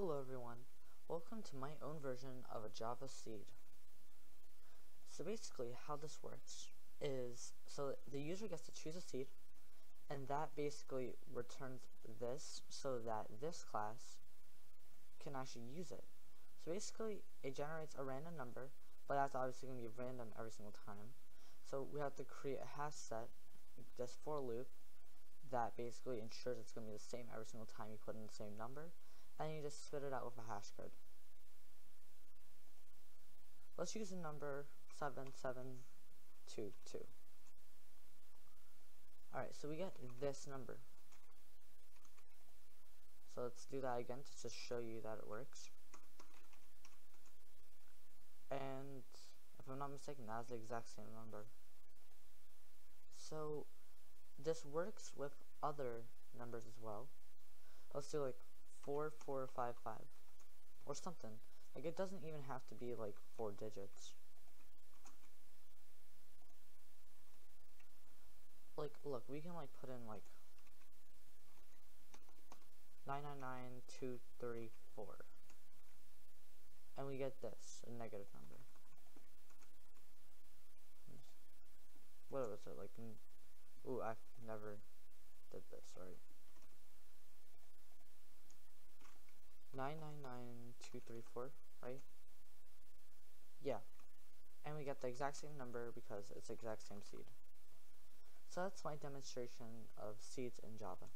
Hello everyone, welcome to my own version of a Java seed. So basically how this works is, so the user gets to choose a seed, and that basically returns this so that this class can actually use it. So basically it generates a random number, but that's obviously going to be random every single time. So we have to create a hash set, this for loop, that basically ensures it's going to be the same every single time you put in the same number and you just spit it out with a hash code. Let's use the number 7722. Alright, so we get this number. So let's do that again to just show you that it works. And if I'm not mistaken, that's the exact same number. So this works with other numbers as well. Let's do like four four five five. Or something. Like it doesn't even have to be like four digits. Like look we can like put in like 999234 and we get this a negative number. What was it like ooh I've never did this sorry 999234, right? Yeah. And we get the exact same number because it's the exact same seed. So that's my demonstration of seeds in Java.